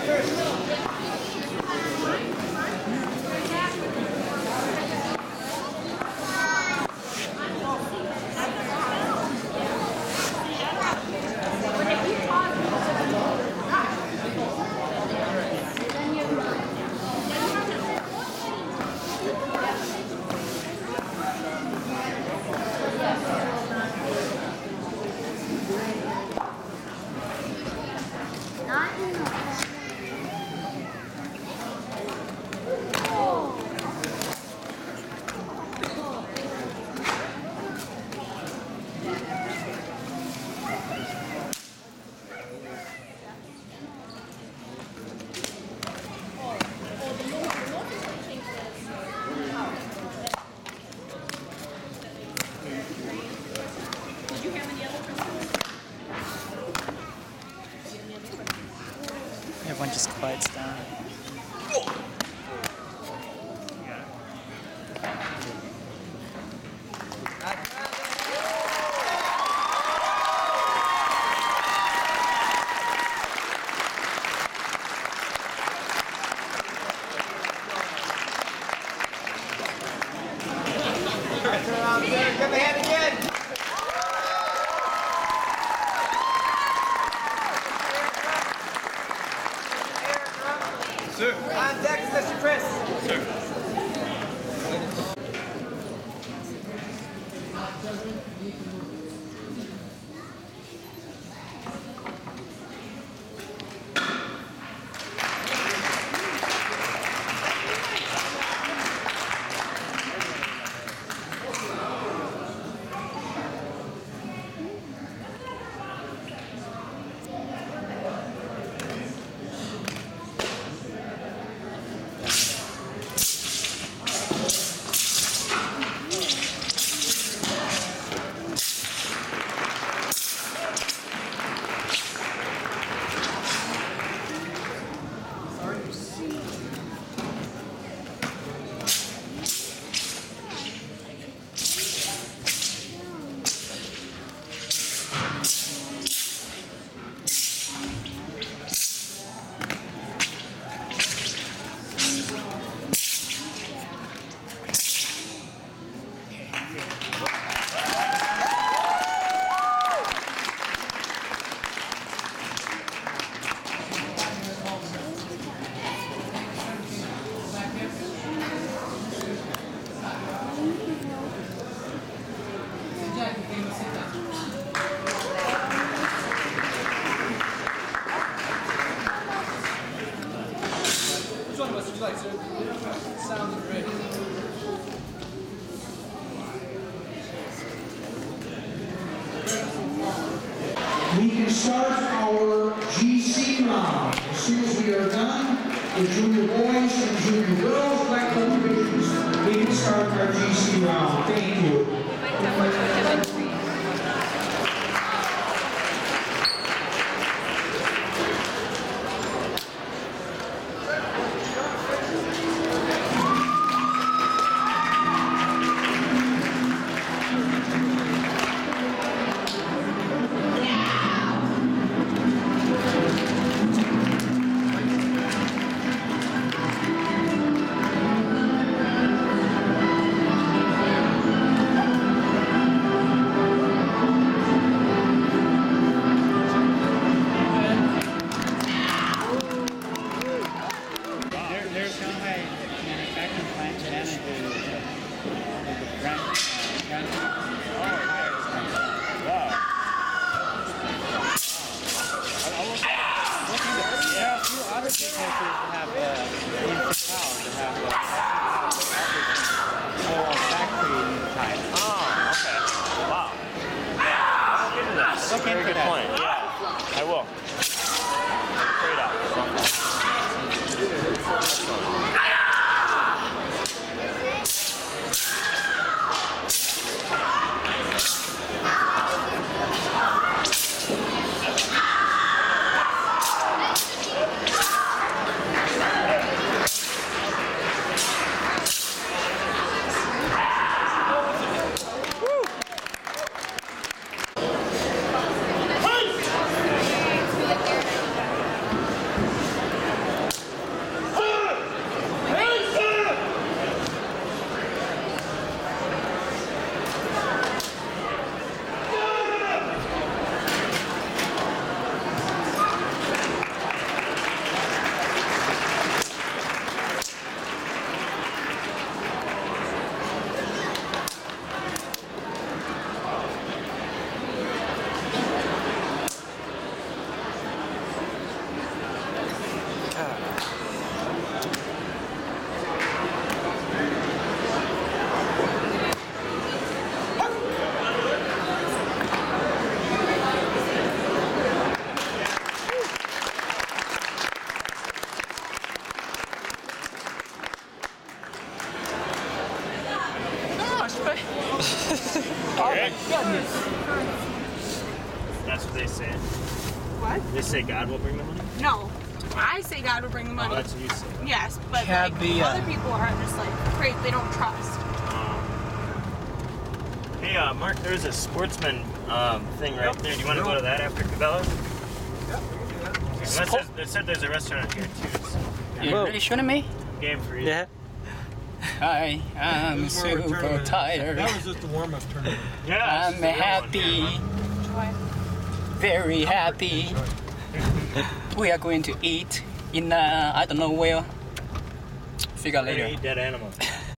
First. Everyone just quiets down. Спасибо. Start our GC round. As soon as we are done with junior boys and junior girls, black divisions, we can start our GC round. Thank you. Factory Oh, okay. Wow. Yeah, I'll look into that. Very good that. point. Yeah, I will. That's what they say. What? They say God will bring the money? No. I say God will bring the money. Oh, that's what you say. Yes, but like, the, uh, other people are just like crazy. They don't trust. Um, hey, uh, Mark, there's a sportsman um, thing right there. Do you want to go to that after Cabela's? Yeah, we can do that. Said there's a restaurant here too. So. You're really shooting me? Game for you. Yeah. I am This is more of a super tired. That was just a warm up tournament. Yeah. I'm this is a real one happy, here, huh? very happy. We are going to eat in uh, I don't know where. Figure later. eat dead animals.